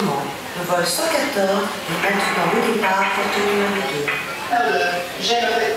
Le vol 114 est maintenant au départ pour tenir le euh, J'aimerais